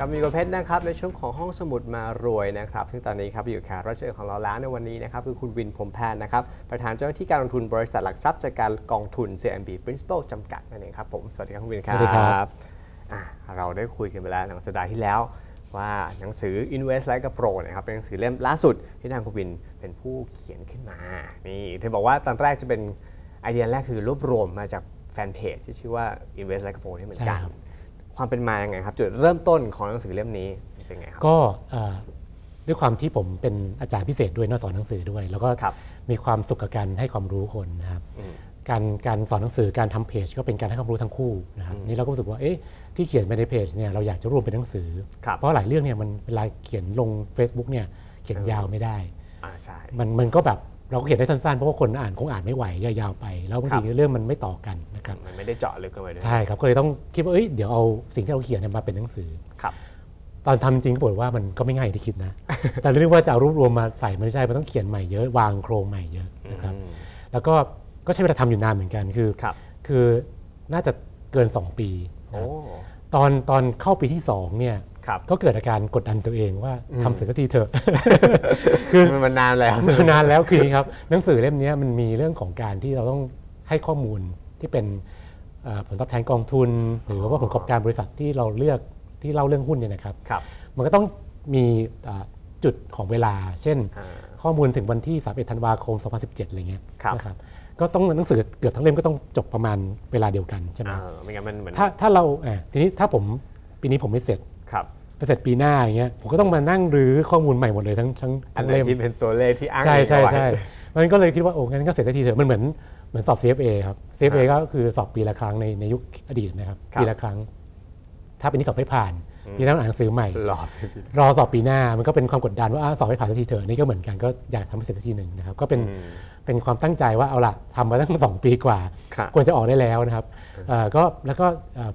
กับมีกบเพชรนะครับในช่วงของห้องสมุดมารวยนะครับ ซึ่งตอนนี้ครับอยู่แขกรับเชิญของเราแล้วในวันนี้นะครับคือคุณวินพรหมแพนนะครับประธานเจ้าหน้าที่การลงทุนบริษัทหลักทรัพย์จากการกองทุน CMB Principal จำกัดนั่นเองครับผมสวัสดีครับคุณวินครับสวัสดีครับอะเราได้คุยกันไปแล้วหลังสัปดาห์ที่แล้ว ว่าหนังสือ Invest Like a Pro นะครับเป็นหนังสือเล่มล่าสุดที่ทางคุณวินเป็นผู้เขียนขึ้นมานี่เธอบอกว่าตอนแรกจะเป็นไอเดียแรกคือรวบรวมมาจากแฟนเพจที่ชื่อว่า Invest Like a Pro นี่เหมือนกันใช่ ครับความเป็นมายังไงครับจุดเริ่มต้นของหนังสือเล่มนี้เป็นไงครับ ก็เอ่อด้วยความที่ผมเป็นอาจารย์พิเศษด้วยนะสอนหนังสือด้วย แล้วก็ครับ มีความสุขกับการให้ความรู้คนนะครับ อืม การการสอนหนังสือการทำเพจก็เป็นการให้ความรู้ทั้งคู่นะครับนี่เราก็รู้สึกว่าเอ๊ะที่เขียนไปในเพจเนี่ยเราอยากจะรวมเป็นหนังสือ ครับเพราะหลายเรื่องเนี่ยมันเวลาเขียนลง Facebook เนี่ยเขียนยาวไม่ได้ อ่าใช่ มันมันก็แบบ เราก็เขียนได้สั้นๆ เพราะว่าคนอ่านคงอ่านไม่ไหวยาวๆไป แล้วบางครัทีบเรื่องมันไม่ต่อกันนะครับมันไม่ได้เจาะลึกกันไปด้วยใช่ครับก็เลยต้องคิดว่าเอ้ยเดี๋ยวเอาสิ่งที่เราเขียนเนี่ยมาเป็นหนังสือครับ ตอนทำจริงก็บอกว่ามันก็ไม่ง่ายอย่างที่คิดนะ แต่เรื่องว่าจะเอารวบรวมมาใส่มันไม่ใช่มันต้องเขียนใหม่เยอะวางโครงใหม่เยอะนะครับอืมแล้วก็ก็ใช้เวลาทำอยู่นานเหมือนกันคือครับคือน่าจะเกิน 2 ปีโอ้นะครับตอนตอนเข้าปีที่2เนี่ยครับ ก็เกิดอาการกดดันตัวเองว่าอืมทำเสร็จสักทีเถอะคือมันมันนานแล้วนานแล้วคืออย่างนี้ครับ หนังสือเล่มนี้มันมีเรื่องของการที่เราต้องให้ข้อมูลที่เป็นเอ่อผลตอบแทนกองทุน หรือว่าผลประกอบการบริษัทที่เราเลือกที่เล่าเรื่องหุ้นเนี่ยนะครับครับมันก็ต้องมีอ่าจุดของเวลา เช่นอ่าข้อมูลถึงวันที่31ธันวาคม 2017 อะไรเงี้ยครับนะครับก็ต้องหนังสือเกือบทั้งเล่มก็ต้องจบประมาณเวลาเดียวกันใช่ไหมเออไม่งั้นมันเหมือนถ้าถ้าเราอะทีนี้ถ้าผมปีนี้ผมไม่เสร็จครับ ไปเสร็จปีหน้าอย่างเงี้ยผมก็ต้องมานั่งรื้อข้อมูลใหม่หมดเลยทั้งทั้งอันทั้งไหนเล่มที่เป็นตัวเลขที่อ้างใช่ใช่อิงเอาไว้ใช่ มันก็เลยคิดว่าโอ้งั้นก็เสร็จสักทีเถอะมันเหมือนเหมือนสอบ CFA ครับ CFA ก็คือสอบปีละครั้งในในยุคอดีตนะครับครับปีละครั้ง ถ้าเป็นที่สอบไม่ผ่านปีหน้าต้องอ่านหนังสือใหม่หลอดรอสอบปีหน้ามันก็เป็นความกดดันว่าอะสอบให้ผ่านสักทีเถอะนี่ก็เหมือนกันก็อยากทำให้เสร็จสักทีหนึ่งนะครับก็เป็นอืมเป็นความตั้งใจว่าเอาละทำมาตั้งสองปีกว่าครับควรจะออกได้แล้วนะครับเอ่อก็แล้วก็เอ่อ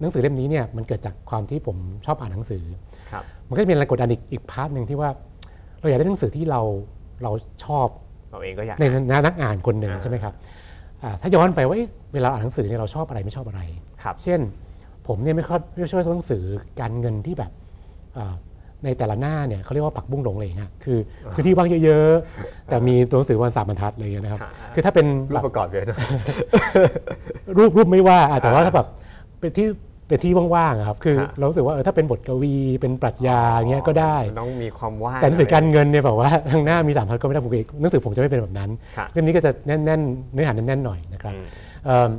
หนังสือเล่มนี้เนี่ยมันเกิดจากความที่ผมชอบอ่านหนังสือครับมันก็จะเป็นแรงกดดันอีกอีกพาร์ทหนึ่งที่ว่า เราอยากได้หนังสือที่เราเราชอบเราเองก็อยากในในนักอ่านคนหนึ่งอ่าใช่ไหมครับอ่าถ้าย้อนไปว่าเอ๊ะเวลาอ่านหนังสือเนี่ยเราชอบอะไรไม่ชอบอะไรครับเช่น ผมเนี่ยไม่ค่อยไม่ชอบหนังสือการเงินที่แบบอ่าในแต่ละหน้าเนี่ยเขาเรียกว่าผักบุ้งหลงเหลงอะคือคือที่ว่างเยอะๆ แต่มีตัวหนังสือวันสามบรรทัดอะไรอย่างเงี้ยนะครับครับ คือถ้าเป็นรูแบปบประกอบเยอะหนะรูปรูปไม่ว่าอะแต่ว่าอ่าถ้าแบบเป็นที่ เป็นที่ว่างๆอะครับคือครับเรารู้สึกว่าเออถ้าเป็นบทกวีเป็นปรัชญาอย่างเงี้ยก็ได้ต้องมีความว่างแต่หนังสือการเงินเนี่ยแบบว่าทางหน้ามีสามพันก็ไม่ได้ผมเองหนังสือผมจะไม่เป็นแบบนั้นครับเล่มนี้ก็จะแน่นๆเนื้อหาแน่นๆหน่อยนะครับอืมเอิ่ม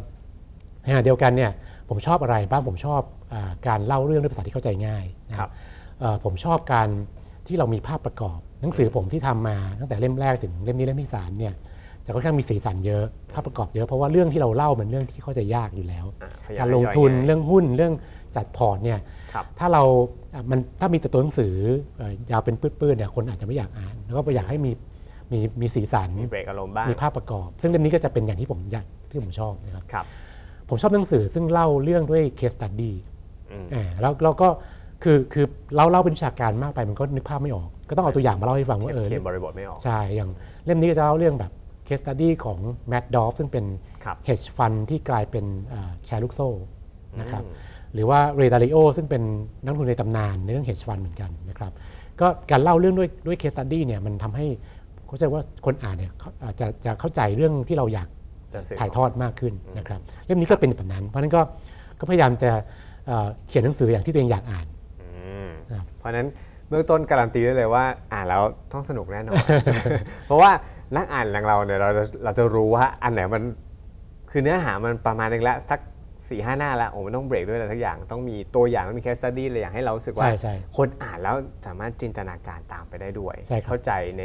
ในขณะเดียวกันเนี่ยผมชอบอะไรบ้างผมชอบอาการเล่าเรื่องด้วยภาษาที่เข้าใจง่ายนะครับเอ่อผมชอบการที่เรามีภาพประกอบ หนังสือผมที่ทำมาตั้งแต่เล่มแรกถึงเล่มนี้เล่มที่สามเนี่ย จะค่อนข้างมีสีสันเยอะภาพประกอบเยอะเพราะว่าเรื่องที่เราเล่ามันเรื่องที่เข้าใจยากอยู่แล้วอะพยยมการลงทุนย่อยๆเรื่องหุ้นเรื่องจัดพอร์ตเนี่ยครับถ้าเราอะมันถ้ามีแต่ตัวหนังสือเอ่อยาวเป็นปื้ดๆเนี่ยคนอาจจะไม่อยากอ่าน แล้วก็อยากให้มีมีมีสีสันมีเบรกอารมณ์บ้างมีภาพประกอบ ซึ่งเล่มนี้ก็จะเป็นอย่างที่ผมอยากที่ผมชอบนะครับครับผมชอบหนังสือซึ่งเล่าเรื่องด้วย case study อืมอ่าแล้วเราก็คือคือเล่าเล่าเป็นวิชาการมากไปมันก็นึกภาพไม่ออก ก็ต้องเอาตัวอย่างมาเล่าให้ฟังว่าเออเขียนบริบทไม่ออกใช่อย่างเล่มนี้ก็จะเล่าเรื่องแบบ case study ของ Matt Dolph ซึ่งเป็นครับ hedge fund ที่กลายเป็นอ่าแชร์ลูกโซ่นะครับอืมหรือว่าเรดาริโอซึ่งเป็นนักลงทุนในตำนานในเรื่อง hedge fund เหมือนกันนะครับก็การเล่าเรื่องด้วยด้วย case study เนี่ยมันทำให้เข้าใจว่าคนอ่านเนี่ยเขาอาจจะจะเข้าใจเรื่องที่เราอยากจะสื่อถ่ายทอดมากขึ้นนะครับเล่มนี้ก็เป็นแบบนั้น เพราะฉะนั้นก็ก็พยายามจะเอ่อเขียนหนังสืออย่างที่ตัวเองอยากอ่านอืมครับเพราะฉะนั้นเบื้องต้นการันตีได้เลยว่า อ่านแล้วต้องสนุกแน่นอน เพราะว่า นักอ่านอย่างเราเนี่ยเราจะเราจะรู้ว่าอันไหนมันคือเนื้อหามันประมาณนึงแล้วสักสี่ห้าหน้าแล้วโอ้มันต้องเบรกด้วยอะไรสักอย่าง ต้องมีตัวอย่างต้องมี case study อะไรอย่างให้เรารู้สึกว่าใช่ใช่คนอ่านแล้วสามารถจินตนาการตามไปได้ด้วยใช่ครับเข้าใจใน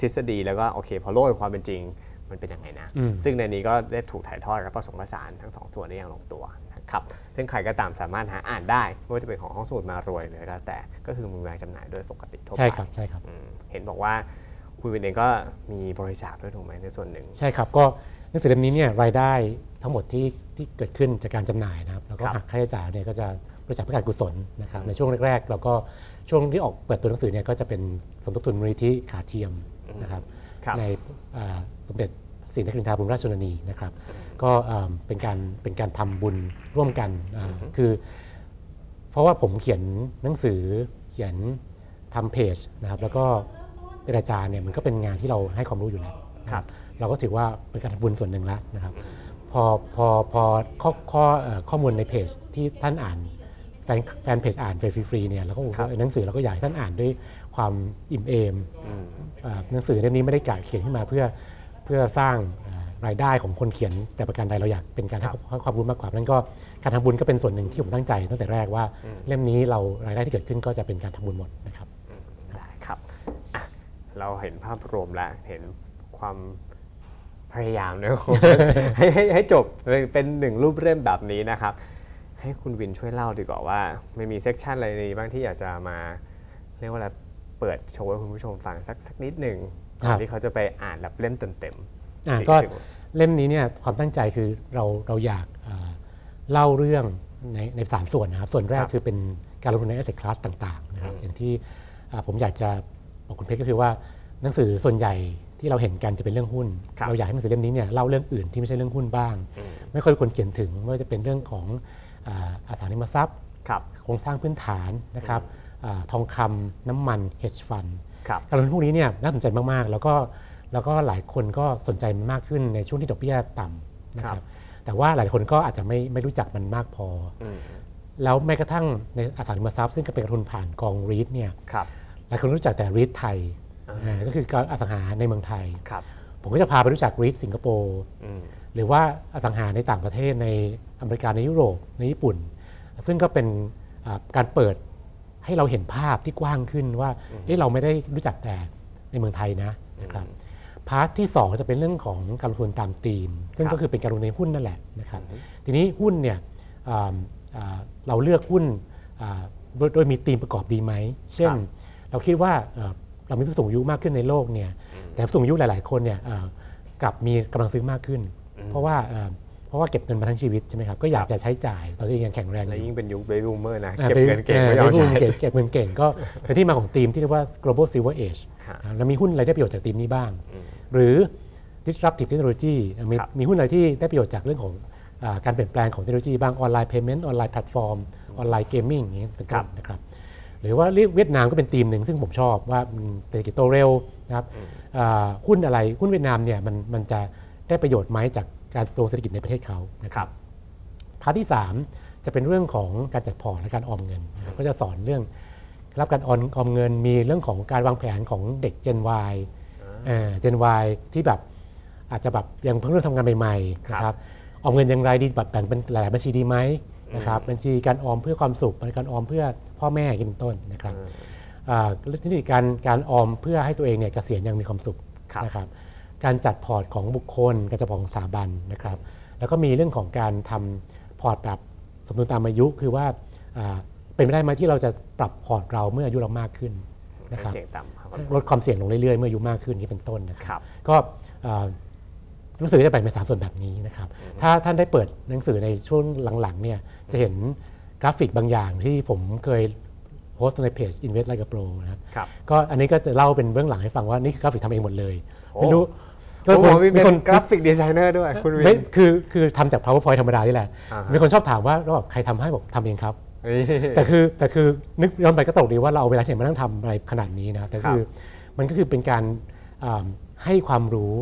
ทฤษฎีแล้วก็โอเค พอโลกแห่งความเป็นจริงมันเป็นยังไงนะอืมซึ่งในนี้ก็ได้ถูกถ่ายทอดและผสมผสานทั้งสองส่วนได้อย่างลงตัวนะครับซึ่งใครก็ตามสามารถหาอ่านได้ไม่ว่าจะเป็นของห้องสมุดมารวยเลยก็แล้วแต่ก็คือมีวางจำหน่ายโดยปกติทั่วไปใช่ครับใช่ครับอืมเห็นบอกว่า คุณวินเองก็มีบริจาคด้วยถูกไหมในส่วนหนึ่ง ใช่ครับ ก็หนังสือเล่มนี้เนี่ยรายได้ทั้งหมดที่ที่เกิดขึ้นจากการจำหน่ายนะครับแล้วก็ครับหักค่าใช้จ่ายเนี่ยก็จะบริจาคเพื่อการกุศลนะครับในช่วงแรกๆเราก็ช่วงที่ออกเปิดตัวหนังสือเนี่ยก็จะเป็นสมทบทุนมูลนิธิขาเทียมนะครับครับในอ่าสมเด็จศรีนครินทราบรมราชชนนีนะครับก็เอ่อเป็นการเป็นการทำบุญร่วมกันอ่าคือ เพราะว่าผมเขียนหนังสือเขียนทำเพจนะครับแล้วก็ เป็นอาจารย์เนี่ยมันก็เป็นงานที่เราให้ความรู้อยู่แล้วครับเราก็ถือว่าเป็นการทำบุญส่วนหนึ่งแล้วนะครับพอพอพอข้อข้อเอ่อข้อมูลในเพจที่ท่านอ่านแฟนแฟนเพจอ่านฟรีๆเนี่ยแล้วก็บอกครับว่าหนังสือเราก็อยากให้ท่านอ่านด้วยความอิ่มเอมอืมเอ่อหนังสือเล่มนี้ไม่ได้กะเขียนขึ้นมาเพื่อเพื่อสร้างเอ่อรายได้ของคนเขียนแต่ประการใดเราอยากเป็นการให้ครับให้ความรู้มากกว่านั้นก็การทำบุญก็เป็นส่วนหนึ่งที่ผมตั้งใจตั้งแต่แรกว่าเล่มนี้เรารายได้ที่เกิดขึ้นก็จะเป็นการทำบุญหมดนะครับได้ครับอะ เราเห็นภาพรวมแล้วเห็นความพยายามนะให้ให้ให้จบเป็นหนึ่งรูปเล่มแบบนี้นะครับ ให้คุณวินช่วยเล่าดีกว่าว่าไม่มีเซกชันอะไรในนี้บ้างที่อยากจะมาเรียกว่าอะไรเปิดโชว์ให้คุณผู้ชมฟังสักสักนิดหนึ่งก่อนครับที่เขาจะไปอ่านแบบเล่มเต็มอ่าสิ่งก็ที่เล่มนี้เนี่ยความตั้งใจคือเราเราอยากเอ่อเล่าเรื่องในในสามส่วนนะครับ ส่วนแรกครับคือเป็นการลงทุนใน asset class ต่างๆนะครับอืมอย่างที่อ่าผมอยากจะ บอกคุณเพชรก็คือว่าหนังสือส่วนใหญ่ที่เราเห็นกันจะเป็นเรื่องหุ้นครับเราอยากให้หนังสือเล่มนี้เนี่ยเล่าเรื่องอื่นที่ไม่ใช่เรื่องหุ้นบ้างอืมไม่ค่อยมีคนเขียนถึงไม่ว่าจะเป็นเรื่องของอ่าอสังหาริมทรัพย์ครับโครงสร้างพื้นฐานนะครับอาทองคำน้ำมัน hedge fund ครับการลงทุนพวกนี้เนี่ยน่าสนใจมากๆ แล้วก็แล้วก็หลายคนก็สนใจมันมากขึ้นในช่วงที่ดอกเบี้ยต่ำนะคครัรับบแต่ว่าหลายคนก็อาจจะไม่ไม่รู้จักมันมากพออืมแล้วแม้กระทั่งในอสังหาริมทรัพย์ซึ่งก็เป็นการลงทุนผ่านกอง REIT เนี่ยครับห ลายคนรู้จักแต่ REIT ไทยอ่าอ่าก็คือการอสังหาในเมืองไทยครับผมก็จะพาไปรู้จัก REIT สิงคโปร์อืมหรือว่าอสังหาในต่างประเทศในอเมริกาในยุโรปในญี่ปุ่น ซึ่งก็เป็นอ่าการเปิดให้เราเห็นภาพที่กว้างขึ้นว่าเอ๊ะเราไม่ได้รู้จักแต่ในเมืองไทยนะนะครับ part ที่ 2 จะเป็นเรื่องของการลงทุนตามธีม ซึ่งครับก็คือเป็นการลงทุนในหุ้นนั่นแหละนะครับทีนี้หุ้นเนี่ยอ่าอ่าเราเลือกหุ้นอ่าโดยโดยมีธีมประกอบดีไหม เช่น เราคิดว่าเอ่อเรามีผู้สูงอายุมากขึ้นในโลกเนี่ยแต่ผู้สูงอายุหลาย ๆ คนเนี่ยเอ่อกลับมีกำลังซื้อมากขึ้น เพราะว่าเอ่อเพราะว่าเก็บเงินมาทั้งชีวิตใช่ไหมครับก็อยากจะใช้จ่ายตอนที่ยังแข็งแรงอยู่และยิ่งเป็นยุค baby boomer นะอ่าเก็บเงินเก่งอ่าไม่ยอมไปหุ้นใช้เก็บเก็บเงินเก่งก็เป็นที่มาของธีมที่เรียกว่า global silver age ครับอ่าแล้วมีหุ้นอะไรได้ประโยชน์จากธีมนี้บ้างอืมหรือ disruptive technology อะมีครับมีหุ้นอะไรที่ได้ประโยชน์จากเรื่องของอาการเปลี่ยนแปลงของเทคโนโลยีบ้างออนไลน์ payment ออนไลน์แพลตฟอร์มออนไลน์เกมมิ่งอย่างนี้เป็นครัต้บนนะครับ หรือว่าเวียดนามก็เป็นธีมหนึ่งซึ่งผมชอบว่ามันเศรษฐกิจโตเร็วนะครับอ่าหุ้นอะไรหุ้นเวียดนามเนี่ยมันมันจะได้ประโยชน์ไหมจากการโตเศรษฐกิจในประเทศเขานะครับครับ part ที่ 3 จะเป็นเรื่องของการจัดพอร์ตและการออมเงินนะครับก็จะสอนเรื่องรับการออมออมเงินมีเรื่องของการวางแผนของเด็ก Gen Y เอ่อ Gen Y ที่แบบอาจจะแบบยังเพิ่งเริ่มทำงานใหม่ๆครับนะครับออมเงินอย่างไรดีแบบแบ่งเป็นหลายๆบัญชีดีไหมนะครับบัญชีการออมเพื่อความสุขการออมเพื่อ พ่อแม่อย่างนี้เป็นต้นนะครับอ่าทีนี้การการออมเพื่อให้ตัวเองเนี่ยเกษียณอย่างมีความสุขครับนะครับ การจัดพอร์ตของบุคคลการจัดพอร์ตของสถาบันนะครับ แล้วก็มีเรื่องของการทำพอร์ตแบบสมดุลตามอายุคือว่าอ่าเป็นไปได้ไหมที่เราจะปรับพอร์ตเราเมื่ออายุเรามากขึ้นนะให้ครับเสี่ยงต่ำครับลดความเสี่ยงลงเรื่อยๆ เมื่ออายุมากขึ้นนี่เป็นต้นนะครับครับ ก็เอ่อหนังสือจะแบ่งเป็นสามส่วนแบบนี้นะครับ ถ้าท่านได้เปิดหนังสือในช่วงหลังๆเนี่ยจะเห็น กราฟิกบางอย่างที่ผมเคยโพสต์ในเพจ Invest Like a Pro นะครับครับ ก็อันนี้ก็จะเล่าเป็นเบื้องหลังให้ฟังว่านี่คือกราฟิกทำเองหมดเลยโอ้ไม่รู้โอ้โหมีมีเป็คนกราฟิกกดีไซเนอร์ด้วย คุณวิไม่นคือคือทำจาก powerpoint ธรรมดานี่แหละอ่าฮะมีคนชอบถามว่าเราแบบใครทำให้บอกทำเองครับนี่แต่คือแต่คือนึกย้อนไปก็ตลกดีว่าเราเอาเวลาที่ไหนมานั่งทำอะไรขนาดนี้นะแต่คือมันก็คือเป็นการอ่าให้ความรู้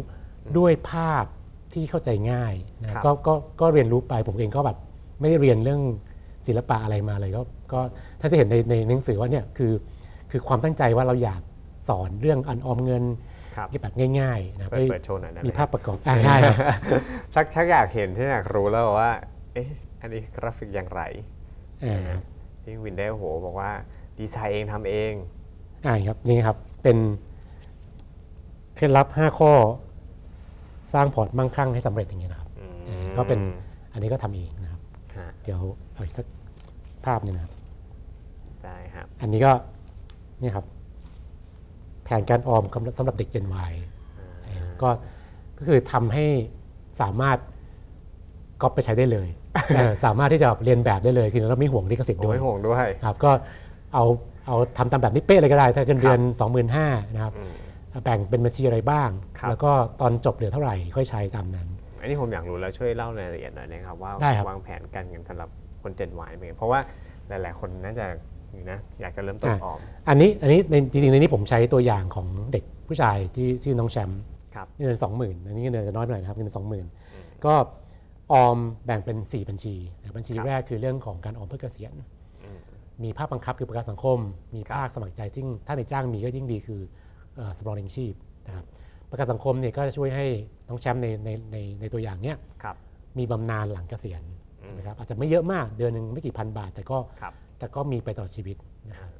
ด้วยภาพที่เข้าใจง่ายนะครับก็ก็ก็เรียนรู้ไปผมเองก็แบบไม่ได้เรียนเรื่อง ศิลปะอะไรมาเลยก็ก็ถ้าจะเห็นในในหนังสือว่าเนี่ยคือคือความตั้งใจว่าเราอยากสอนเรื่องการออมเงินครับแบบง่ายๆนะเปิดเปิดโชว์หน่อยได้ไหมมีภาพประกอบอ่าได้ครับชักชักอยากเห็นที่อยากรู้แล้วว่าเอ๊ะอันนี้กราฟิกอย่างไรอ่าที่วินได้โอ้โหบอกว่าดีไซน์เองทำเองอ่าครับนี่ครับเป็นเคล็ดลับ 5 ข้อสร้างพอร์ตมั่งคั่งให้สำเร็จอย่างเงี้ยนะครับอืมเออก็เป็นอันนี้ก็ทำเองนะครับฮะเดี๋ยวเอาอีกสักภาพหนึงนะครับ ได้ครับ อันนี้ก็นี่ครับ แผนการออมสำหรับเด็ก Gen Y เออก็ก็คือทำให้สามารถก๊อปไปใช้ได้เลยเออสามารถที่จะเรียนแบบได้เลย คือเราไม่ห่วงลิขสิทธิ์โอ้ด้วยยห่วงด้วยครับ ก็เอาเอาทำตามแบบนี้เป๊ะเลยก็ได้ ถ้าเงินเดือน 25,000นะครับอืมแบ่งเป็นบัญชีอะไรบ้างครับแล้วก็ตอนจบเหลือเท่าไหร่ค่อยใช้ตามนั้น อันนี้ผมอยากรู้แล้วช่วยเล่ารายละเอียดหน่อยนะครับว่าได้ครับ วางแผนการเงินสำหรับคนเจนวายเป็นไงเพราะว่าหลาย ๆ คนน่าจะอยู่นะอยากจะเริ่มต้นอะออมอันนี้อันนี้ในจริงๆในนี้ผมใช้ตัวอย่างของเด็กผู้ชายที่ชื่อน้องแชมป์ครับ เงินสองหมื่นอันนี้เงินเดือนจะน้อยหน่อยนะครับเงินสองหมื่นก็ออมแบ่งเป็น 4 บัญชีนะบัญชีครับ แรกคือเรื่องของการออมเพื่อเกษียณ อืม มีภาคบังคับคือประกันสังคม มีครับภาคสมัครใจที่ถ้าในจ้างมีก็ยิ่งดีคือเอ่อสำรองเลี้ยงชีพนะครับประกันสังคมเนี่ยก็จะช่วยให้ น้องแชมป์ในในในในตัวอย่างเนี้ยครับ มีบำนาญหลังเกษียณอืมนะครับอาจจะไม่เยอะมากเดือนหนึ่งไม่กี่พันบาท แต่ก็ครับแต่ก็มีไปตลอดชีวิตนะครับ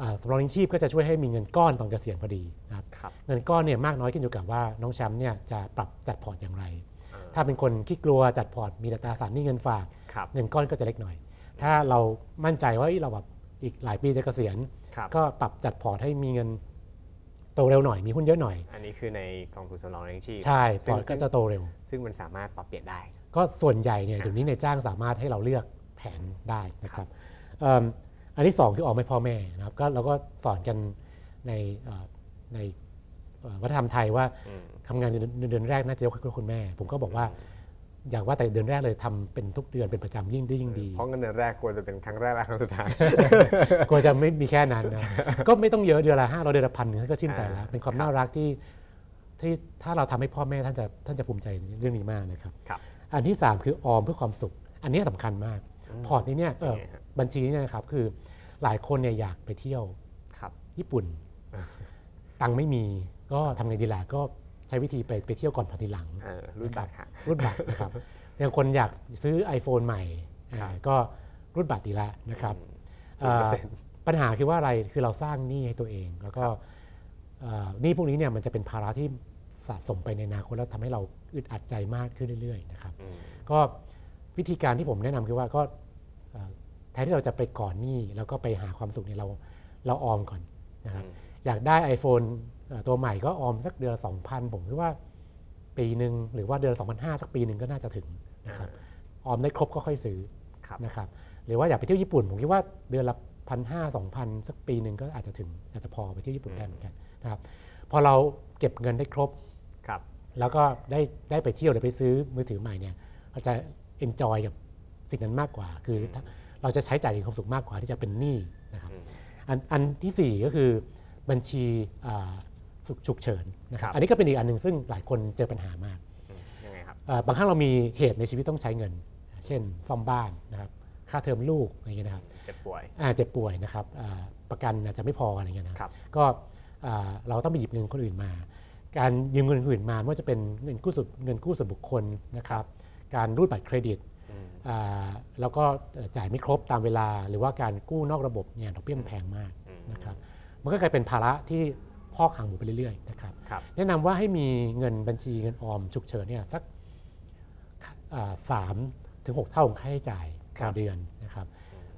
อ่าสำรองเลี้ยงชีพก็จะช่วยให้มีเงินก้อนตอนเกษียณพอดีนะครับครับ เงินก้อนเนี่ยมากน้อยขึ้นอยู่กับว่าน้องแชมป์เนี่ยจะปรับจัดพอร์ตอย่างไรอ่าถ้าเป็นคนขี้กลัวจัดพอร์ตมีแต่ตราสารหนี้เงินฝาก ครับเงินก้อนก็จะเล็กหน่อย ถ้าเรามั่นใจว่าเอ้ยเราแบบอีกหลายปีจะเกษียณ ครับ ก็ปรับจัดพอร์ตให้มีเงิน โตเร็วหน่อยมีหุ้นเยอะหน่อย อันนี้คือในกองทุนสำรองเลี้ยงชีพใช่พซึ่งอร์ตก็จะโตเร็ว ซึ่งมันสามารถปรับเปลี่ยนได้ ก็ส่วนใหญ่เนี่ยเดี๋ยวนี้ในจ้างสามารถให้เราเลือกแผนได้นะครับเอิ่มอันที่สองคือออมให้พ่อแม่นะครับก็เราก็สอนกันในเอ่อในเอ่อวัฒนธรรมไทยว่าอืมทำงานเดือนเดือนแรกน่าจะยกให้คุณแม่ ผมก็บอกว่า อยากว่าแต่เดือนแรกเลยทำเป็นทุกเดือนเป็นประจำยิ่งได้ยิ่งดี เพราะเงินเดือนแรกควรจะเป็นครั้งแรกและครั้งสุดท้ายกลัวจะไม่มีแค่นั้นนะก็ไม่ต้องเยอะเดือนละห้าเราเดือนละพันหนึ่งก็ชื่นใจแล้วอ่าเป็นความน่ารักที่ที่ถ้าเราทำให้พ่อแม่ท่านจะท่านจะภูมิใจในเรื่องนี้มากนะครับครับอันที่ 3 คือออมเพื่อความสุข อันนี้สำคัญมาก พอร์ตนี้เนี่ยเอ่อยังไงฮะบัญชีนี้เนยนะครับคือหลายคนเนี่ยอยากไปเที่ยวครับญี่ปุ่น ตังค์ไม่มีก็ทำไงดีล่ะก็ใช้วิธีไปไปเที่ยวก่อนผ่อนทีหลังเออรุ่นบัตรฮะรูดบัตรนะครับอย่างคนอยากซื้อ iPhone ใหม่ครับอ่าก็รูดบัตรดีละนะครับศูนย์เปอร์เซ็นต์อ่าปัญหาคือว่าอะไรคือเราสร้างหนี้ให้ตัวเอง แล้วก็เอ่อหนี้พวกนี้เนี่ยมันจะเป็นภาระที่สะสมไปในอนาคตแล้วทำให้เราอึดอัดใจมากขึ้นเรื่อยๆนะครับอืมก็วิธีการที่ผมแนะนำคือว่าก็เอ่อแทนที่เราจะไปก่อนหนี้แล้วก็ไปหาความสุขเนี่ยเราเราออมก่อนนะครับอืมอยากได้ iPhone เอ่อ ตัวใหม่ก็ออมสักเดือนละ2,000ผมคิดว่าปีหนึ่งหรือว่าเดือน2,500สักปีหนึ่งก็น่าจะถึงนะครับออมได้ครบก็ค่อยซื้อครับนะครับหรือว่าอยากไปเที่ยวญี่ปุ่น ผมคิดว่าเดือนละพันห้าสองพันสักปีหนึ่งก็อาจจะถึงอาจจะพอไปเที่ยวญี่ปุ่นได้เหมือนกันนะครับพอเราเก็บเงินได้ครบครับ แล้วก็ได้ได้ไปเที่ยวหรือไปซื้อมือถือใหม่เนี่ยเราจะ enjoy กับสิ่งนั้นมากกว่า คือถ้าเราจะใช้จ่ายอย่างความสุขมากกว่าที่จะเป็นหนี้นะครับอืมอันอันที่สี่ก็คือบัญชีอ่า ฉุกฉุกเฉินนะครัครับบอันนี้ก็เป็นอีกอันหนึ่งซึ่งหลายคนเจอปัญหามากอืมยังไงครับอ่าบางครั้งเรามีเหตุในชีวิตต้องใช้เงิน เช่นซ่อมบ้านนะครับ ค่าเทอมลูกอะไรอย่างเงี้ยนะครับ เจ็บป่วยอ่าเจ็บป่วยนะครับอ่าประกันอาจจะไม่พออะไรเงี้ยนะครับ ก็อ่าเราต้องไปหยิบเงินคนอื่นมา การยืมเงินคนอื่นมาไม่ว่าจะเป็นเงินกู้ส่วนเงินกู้ส่วนบุคคลนะครับ การรูดบัตรเครดิตอืมอ่าแล้วก็เอ่อจ่ายไม่ครบตามเวลา หรือว่าการกู้นอกระบบเนี่ยดอกเบี้ยมันแพงมากอืมนะครับ มันก็กลายเป็นภาระที่ พอกหางหมูไปเรื่อยๆนะครับครับแนะนำว่าให้มีเงินบัญชีเงินออมฉุกเฉินเนี่ยสักอ่าสามถึงหกเท่าของค่าใช้จ่ายครัต่อบเดือนนะครับ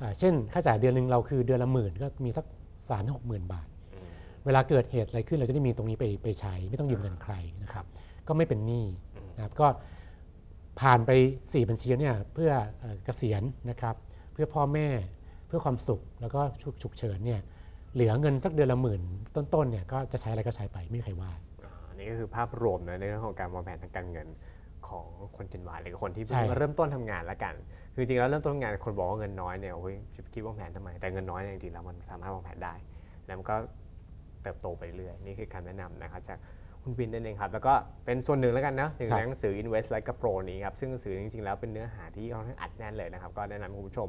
อ่าเช่นค่าจ่ายเดือนหนึ่งเราคือเดือนละหมื่นก็มีสักสามถึงหกหมื่นบาทอืมเวลาเกิดเหตุอะไรขึ้นเราจะได้มีตรงนี้ไปไปใช้ ไม่ต้องยืมเงินใครนะครับก็ไม่เป็นหนี้อืมนะครับก็ผ่านไป 4 บัญชีเนี่ยเพื่อเอ่อเกษียณนะครับเพื่อพ่อแม่เพื่อความสุขแล้วก็ฉุกฉุกเฉินเนี่ย เหลือเงินสักเดือนละหมื่นต้นๆเนี่ยก็จะใช้อะไรก็ใช้ไปไม่มีใครว่าอ่าอันนี้ก็คือภาพรวมนะในเรื่องของการวางแผนทางการเงินของคนเจนวายหรือคนที่เพิ่ใช่งมาเริ่มต้นทำงานละกัน คือจริงๆแล้วเริ่มต้นทำงานคนบอกว่าเงินน้อยเนี่ยโอ้ยจะคิดวางแผนทำไมแต่เงินน้อยเนี่ยจริงๆแล้วมันสามารถวางแผนได้ แล้วมันก็เติบโตไปเรื่อยนี่คือการแนะนำนะครับจาก คุณวินนั่นเองครับ แล้วก็เป็นส่วนหนึ่งแล้วกันนะอย่างครับหนังสือ Invest Like a Pro นี้ครับ ซึ่งหนังสือจริงๆแล้วเป็นเนื้อหาที่ค่อนข้างอัดแน่นเลยนะครับ ก็แนะนำให้คุณผู้ชม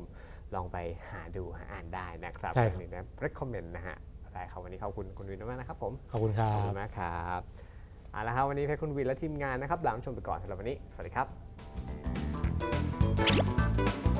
ลองไปหาดูหาอ่านได้นะครับใช่ครับอันนี้นะ recommend นะฮะได้ครับวันนี้ขอบคุณคุณวินมากๆนะครับผม ขอบคุณครัขอบคุบ ณมากครับเอาละครับวันนี้เพชรคุณวินและทีมงานนะครับลาคุณผู้ชมไปก่อนสำหรับวันนี้ สวัสดีครับ